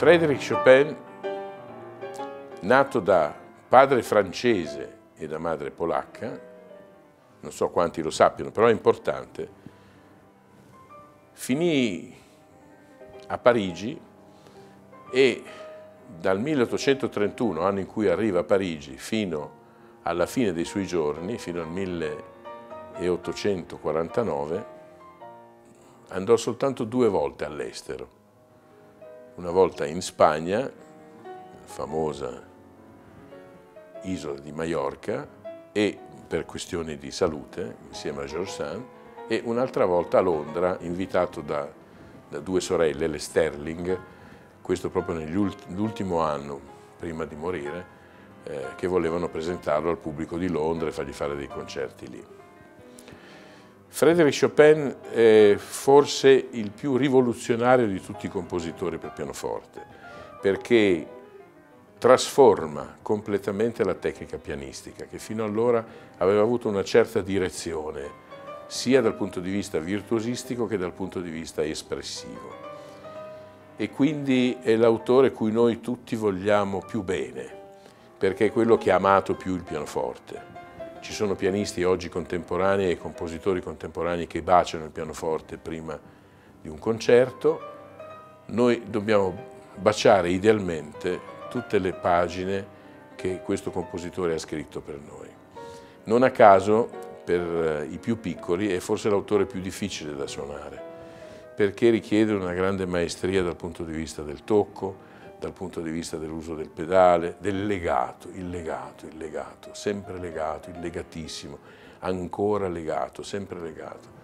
Frédéric Chopin, nato da padre francese e da madre polacca, non so quanti lo sappiano, però è importante, finì a Parigi e dal 1831, anno in cui arriva a Parigi, fino alla fine dei suoi giorni, fino al 1849, andò soltanto due volte all'estero. Una volta in Spagna, la famosa isola di Mallorca, e per questioni di salute, insieme a George Sand, e un'altra volta a Londra, invitato da, da due sorelle, le Sterling, questo proprio nell'ultimo anno, prima di morire, eh, che volevano presentarlo al pubblico di Londra e fargli fare dei concerti lì. Frédéric Chopin è forse il più rivoluzionario di tutti i compositori per pianoforte, perché trasforma completamente la tecnica pianistica, che fino allora aveva avuto una certa direzione, sia dal punto di vista virtuosistico che dal punto di vista espressivo. E quindi è l'autore cui noi tutti vogliamo più bene, perché è quello che ha amato più il pianoforte. Ci sono pianisti oggi contemporanei e compositori contemporanei che baciano il pianoforte prima di un concerto. Noi dobbiamo baciare idealmente tutte le pagine che questo compositore ha scritto per noi. Non a caso, per eh, i più piccoli, è forse l'autore più difficile da suonare, perché richiede una grande maestria dal punto di vista del tocco, dal punto di vista dell'uso del pedale, del legato, il legato, il legato, sempre legato, il legatissimo, ancora legato, sempre legato.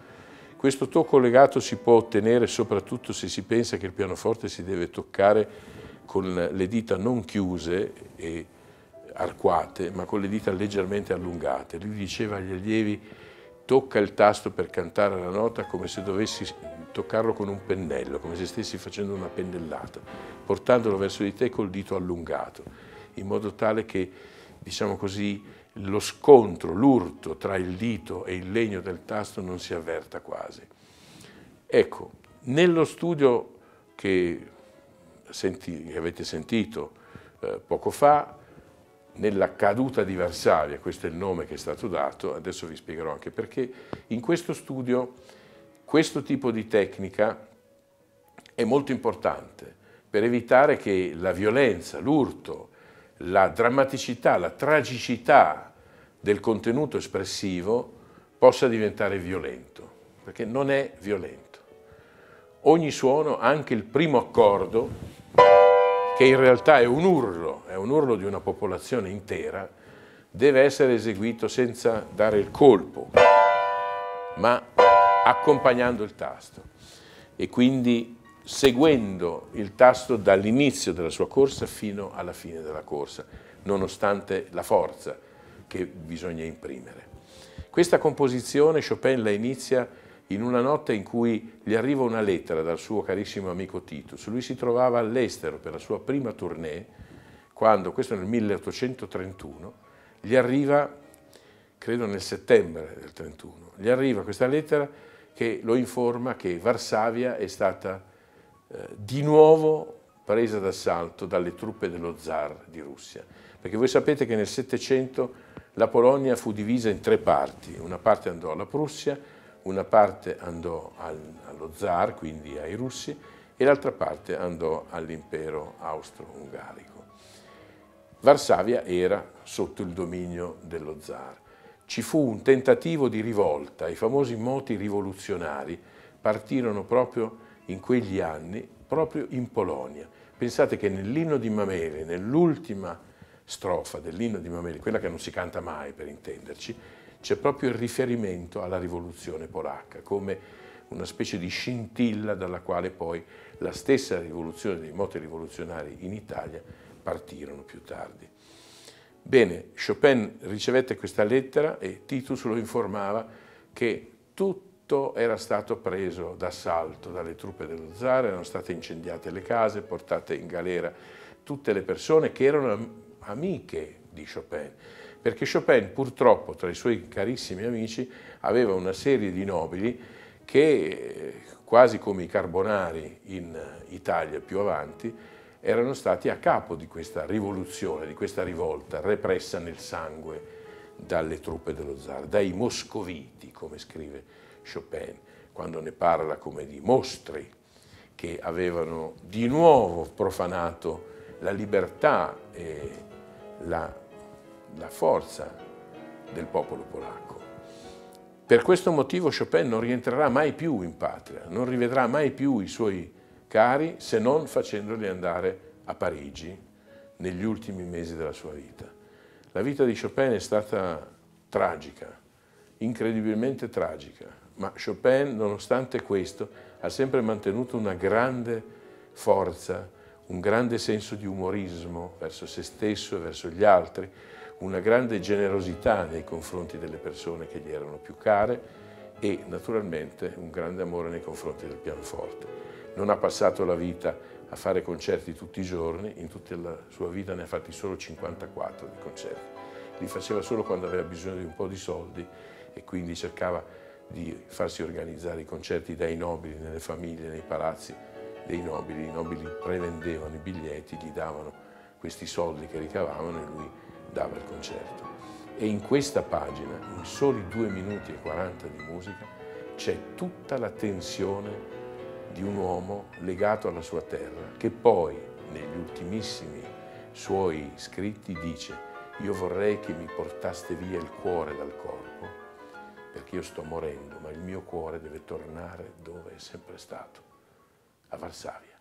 Questo tocco legato si può ottenere soprattutto se si pensa che il pianoforte si deve toccare con le dita non chiuse e arcuate, ma con le dita leggermente allungate. Lui diceva agli allievi tocca il tasto per cantare la nota come se dovessi toccarlo con un pennello, come se stessi facendo una pennellata, portandolo verso di te col dito allungato, in modo tale che, diciamo così, lo scontro, l'urto tra il dito e il legno del tasto non si avverta quasi. Ecco, nello studio che, senti, che avete sentito eh, poco fa, nella caduta di Varsavia, questo è il nome che è stato dato, adesso vi spiegherò anche perché, in questo studio questo tipo di tecnica è molto importante per evitare che la violenza, l'urto, la drammaticità, la tragicità del contenuto espressivo possa diventare violento, perché non è violento. Ogni suono, anche il primo accordo, che in realtà è un urlo, è un urlo di una popolazione intera, deve essere eseguito senza dare il colpo, ma accompagnando il tasto e quindi seguendo il tasto dall'inizio della sua corsa fino alla fine della corsa, nonostante la forza che bisogna imprimere. Questa composizione Chopin la inizia in una notte in cui gli arriva una lettera dal suo carissimo amico Titus. Lui si trovava all'estero per la sua prima tournée, quando, questo nel 1831, gli arriva, credo nel settembre del 31, gli arriva questa lettera che lo informa che Varsavia è stata eh, di nuovo presa d'assalto dalle truppe dello zar di Russia. Perché voi sapete che nel Settecento la Polonia fu divisa in tre parti, una parte andò alla Prussia, una parte andò al, allo zar, quindi ai russi, e l'altra parte andò all'impero austro-ungarico. Varsavia era sotto il dominio dello zar ci fu un tentativo di rivolta, i famosi moti rivoluzionari partirono proprio in quegli anni, proprio in Polonia. Pensate che nell'inno di Mameli, nell'ultima strofa dell'inno di Mameli, quella che non si canta mai per intenderci, c'è proprio il riferimento alla rivoluzione polacca, come una specie di scintilla dalla quale poi la stessa rivoluzione dei moti rivoluzionari in Italia partirono più tardi. Bene, Chopin ricevette questa lettera e Titus lo informava che tutto era stato preso d'assalto dalle truppe dello zar, erano state incendiate le case, portate in galera tutte le persone che erano amiche di Chopin, perché Chopin purtroppo tra i suoi carissimi amici aveva una serie di nobili che, quasi come i carbonari in Italia più avanti, erano stati a capo di questa rivoluzione, di questa rivolta repressa nel sangue dalle truppe dello zar, dai moscoviti, come scrive Chopin, quando ne parla come di mostri che avevano di nuovo profanato la libertà e la, la forza del popolo polacco. Per questo motivo Chopin non rientrerà mai più in patria, non rivedrà mai più i suoi cari se non facendoli andare a Parigi negli ultimi mesi della sua vita. La vita di Chopin è stata tragica, incredibilmente tragica, ma Chopin, nonostante questo, ha sempre mantenuto una grande forza, un grande senso di umorismo verso se stesso e verso gli altri, una grande generosità nei confronti delle persone che gli erano più care e naturalmente un grande amore nei confronti del pianoforte. Non ha passato la vita a fare concerti tutti i giorni, in tutta la sua vita ne ha fatti solo 54 di concerti. Li faceva solo quando aveva bisogno di un po' di soldi e quindi cercava di farsi organizzare i concerti dai nobili, nelle famiglie, nei palazzi dei nobili. I nobili prevendevano i biglietti, gli davano questi soldi che ricavavano e lui dava il concerto. E in questa pagina, in soli 2 minuti e 40 di musica, c'è tutta la tensione di un uomo legato alla sua terra, che poi negli ultimissimi suoi scritti dice io vorrei che mi portaste via il cuore dal corpo, perché io sto morendo, ma il mio cuore deve tornare dove è sempre stato, a Varsavia.